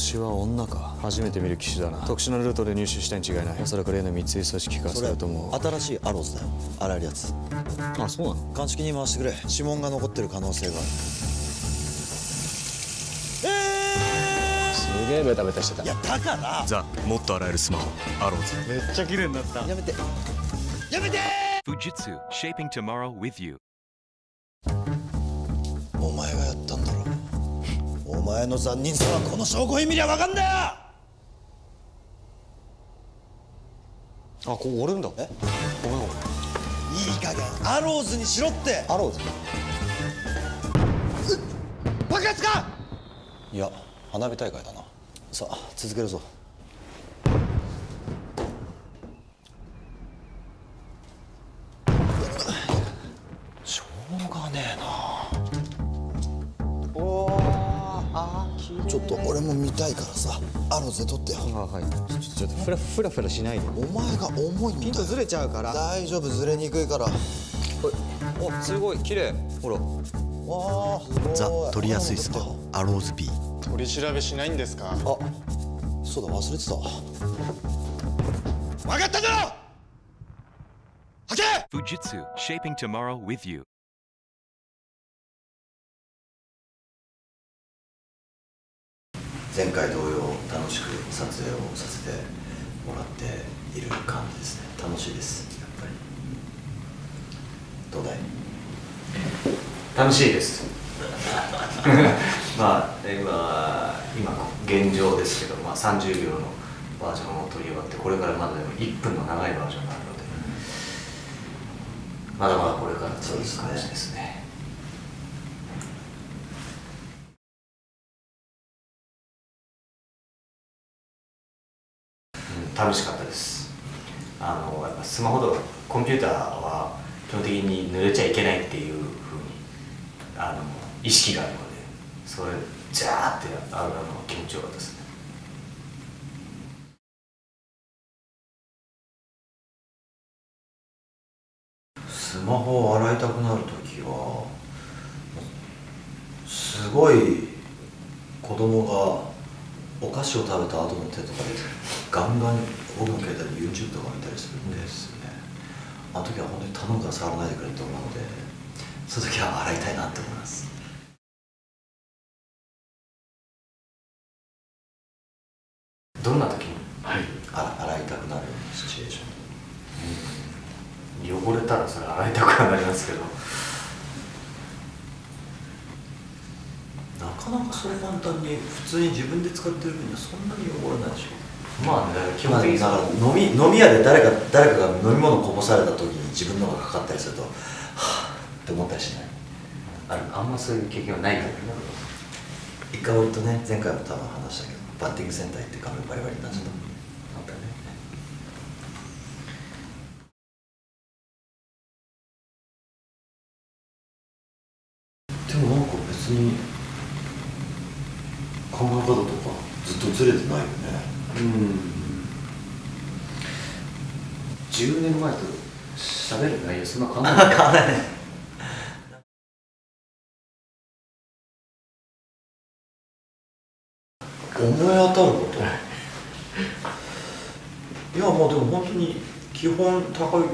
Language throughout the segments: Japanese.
星は女か。初めて見る機種だな。特殊なルートで入手したに違いない。おそらく例の三井組織かそそれれとも。新しいアローズだよ。洗えるやつ。あそうなの？鑑識に回してくれ。指紋が残ってる可能性がある。すげえベタベタしてた。いやだから。ザ・もっと洗えるスマホ。アローズ。めっちゃ綺麗になった。やめて。やめて！Fujitsu, shaping tomorrow with you. お前がやったお前の残忍さはこの証拠品見りゃ分かんだよ！あこれるんだ。え？ごめんごめん。いい加減アローズにしろって！アローズ。爆発か！いや花火大会だな。さあ続けるぞちょっと俺も見たいからさアローズで撮ってよ。あはい。ちょっとフラフラフラしないで。お前が重いんだよ。ピントずれちゃうから。大丈夫ずれにくいから。おすごい。綺麗。ほら。わあザ・取りやすいスマホアローズ B 取り調べしないんですか？あそうだ忘れてた。分かったぞ！はけ Fujitsu, shaping tomorrow with you. 前回同様楽しく撮影をさせてもらっている感じですね。楽しいですやっぱり。どうだい？楽しいです。まあ今今現状ですけど、まあ、30秒のバージョンを取り終わってこれからまだでも1分の長いバージョンがあるのでまだまだこれからという感じですね楽しかったです。あのやっぱスマホとかコンピューターは基本的に濡れちゃいけないっていうふうにあの意識があるのでそれジャーって洗うのが気持ちよかったですね。スマホを洗いたくなるときはすごい子供がお菓子を食べた後の手とかでガンガン僕の携帯で YouTube とか見たりするんですね、あの時は本当に頼むから触らないでくれって思うのでその時は洗いたいなって思います。どんな時にあ洗いたくなるシチュエーション？汚れたらそれ洗いたくはなりますけど。なかなかそれ簡単に普通に自分で使ってる分にはそんなに汚れないでしょまあね基まあ、本的にだから飲み飲み屋で誰か誰かが飲み物こぼされた時に自分のがかかったりするとはぁって思ったりしない？ある。あんまそういう経験はないからね。一回俺とね前回も多分話したけどバッティングセンター行って髪バリバリになっちゃった、なん。かね。でもなんか別に考え方とかずっとずれてないよね。うん10年前と喋る内容そんな変わんない。変わらない。思い当たること？い。やまあでも本当に基本高之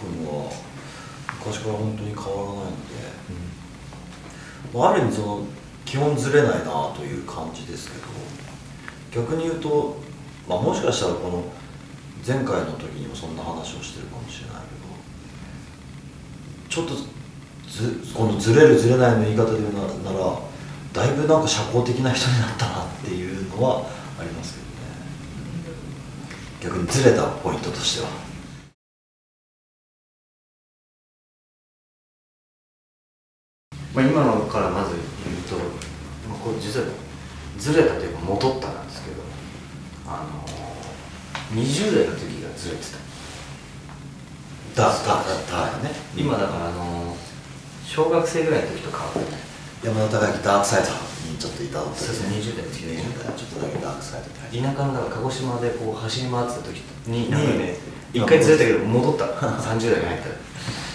君は昔から本当に変わらないので、まあ、ある意味その基本ずれないなという感じですけど逆に言うと、まあ、もしかしたらこの前回の時にもそんな話をしてるかもしれないけどちょっとずこのずれるずれないの言い方で言うならだいぶなんか社交的な人になったなっていうのはありますけどね。逆にずれたポイントとしては。まあ、今のからまず言うと、まあ、これ実はずれたというか戻ったなんですけどあの20代の時がずれてた。だだだだね。今だからあの小学生ぐらいの時と変わってない。山田孝之ダークサイドにちょっといたのそうそう20代の時ね。20代ちょっとだけダークサイドで。田舎のだから鹿児島でこう走り回ってた時になんかね一回ずれたけど戻った。30代に入ったら。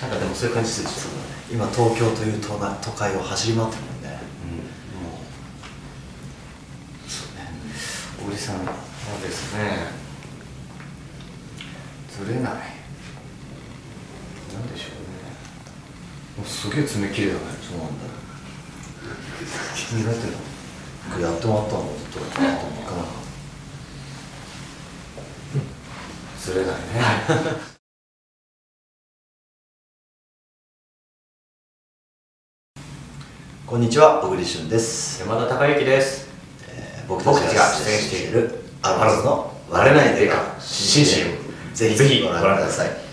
なんかでもそういう感じするでしょ。今東京という都な都会を走り回ってるもんねうんもうじさんはですね。ずれない。なんでしょうね。もうすげえ爪切れだね。そうなんだ。気になってやってもらったのずっと。やってもらったのか。なずれないね。こんにちは小栗旬です、山田孝之です。えー僕たちが出演しているアロハズの割れないデカ新 CM ぜひぜひご覧ください。